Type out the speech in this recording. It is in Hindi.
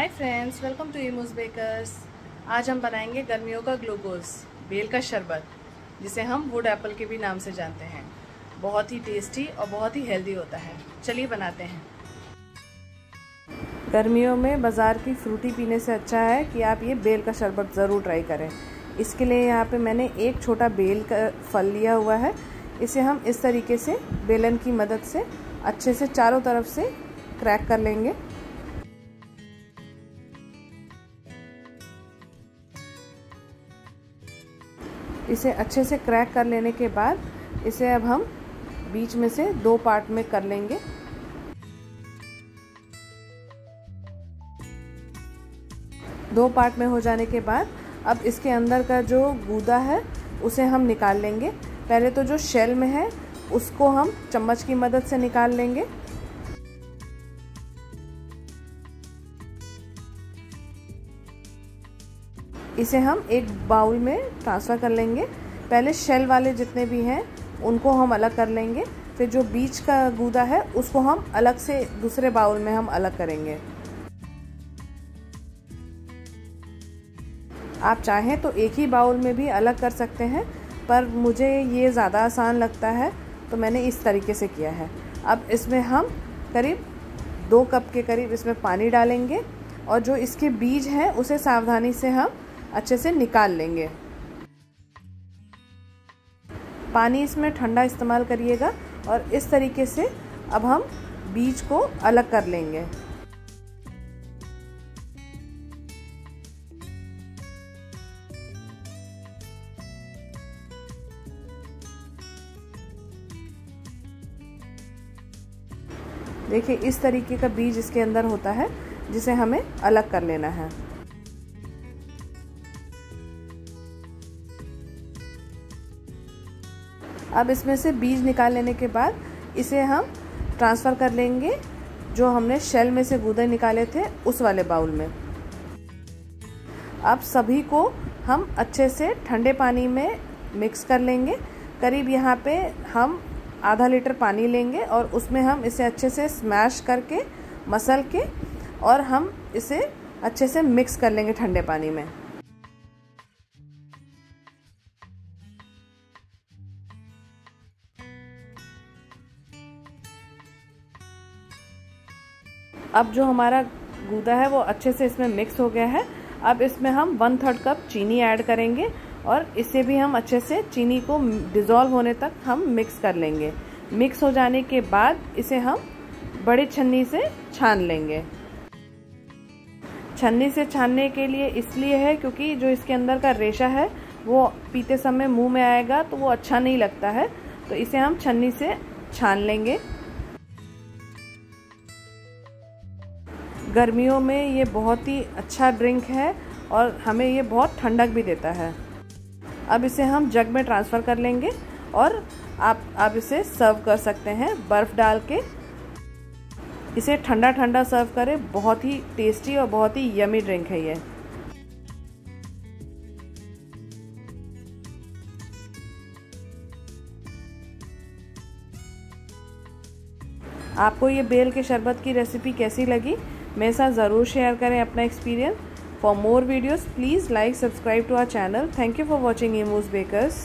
हाय फ्रेंड्स वेलकम टू इमूज बेकर्स आज हम बनाएँगे गर्मियों का ग्लूकोज, बेल का शरबत, जिसे हम वुड एप्पल के भी नाम से जानते हैं। बहुत ही टेस्टी और बहुत ही हेल्दी होता है। चलिए बनाते हैं। गर्मियों में बाज़ार की फ्रूटी पीने से अच्छा है कि आप ये बेल का शरबत ज़रूर ट्राई करें। इसके लिए यहाँ पे मैंने एक छोटा बेल का फल लिया हुआ है। इसे हम इस तरीके से बेलन की मदद से अच्छे से चारों तरफ़ से क्रैक कर लेंगे। इसे अच्छे से क्रैक कर लेने के बाद इसे अब हम बीच में से दो पार्ट में कर लेंगे। दो पार्ट में हो जाने के बाद अब इसके अंदर का जो गूदा है, उसे हम निकाल लेंगे। पहले तो जो शेल में है, उसको हम चम्मच की मदद से निकाल लेंगे। इसे हम एक बाउल में ट्रांसफ़र कर लेंगे। पहले शेल वाले जितने भी हैं, उनको हम अलग कर लेंगे। फिर जो बीच का गूदा है, उसको हम अलग से दूसरे बाउल में हम अलग करेंगे। आप चाहें तो एक ही बाउल में भी अलग कर सकते हैं, पर मुझे ये ज़्यादा आसान लगता है तो मैंने इस तरीके से किया है। अब इसमें हम करीब दो कप के करीब इसमें पानी डालेंगे, और जो इसके बीज हैं, उसे सावधानी से हम अच्छे से निकाल लेंगे। पानी इसमें ठंडा इस्तेमाल करिएगा और इस तरीके से अब हम बीज को अलग कर लेंगे। देखिए, इस तरीके का बीज इसके अंदर होता है, जिसे हमें अलग कर लेना है। अब इसमें से बीज निकाल लेने के बाद इसे हम ट्रांसफ़र कर लेंगे, जो हमने शेल में से गूदे निकाले थे उस वाले बाउल में। अब सभी को हम अच्छे से ठंडे पानी में मिक्स कर लेंगे। करीब यहाँ पे हम आधा लीटर पानी लेंगे और उसमें हम इसे अच्छे से स्मैश करके, मसल के, और हम इसे अच्छे से मिक्स कर लेंगे ठंडे पानी में। अब जो हमारा गूदा है वो अच्छे से इसमें मिक्स हो गया है। अब इसमें हम वन थर्ड कप चीनी ऐड करेंगे और इसे भी हम अच्छे से चीनी को डिज़ोल्व होने तक हम मिक्स कर लेंगे। मिक्स हो जाने के बाद इसे हम बड़ी छन्नी से छान लेंगे। छन्नी से छानने के लिए इसलिए है क्योंकि जो इसके अंदर का रेशा है, वो पीते समय मुँह में आएगा तो वो अच्छा नहीं लगता है। तो इसे हम छन्नी से छान लेंगे। गर्मियों में ये बहुत ही अच्छा ड्रिंक है और हमें ये बहुत ठंडक भी देता है। अब इसे हम जग में ट्रांसफ़र कर लेंगे और आप आप इसे सर्व कर सकते हैं बर्फ़ डाल के। इसे ठंडा ठंडा सर्व करें, बहुत ही टेस्टी और बहुत ही यमी ड्रिंक है ये। आपको ये बेल के शरबत की रेसिपी कैसी लगी? मेरे साथ ज़रूर शेयर करें अपना experience for more videos please like subscribe to our channel thank you for watching इमोज bakers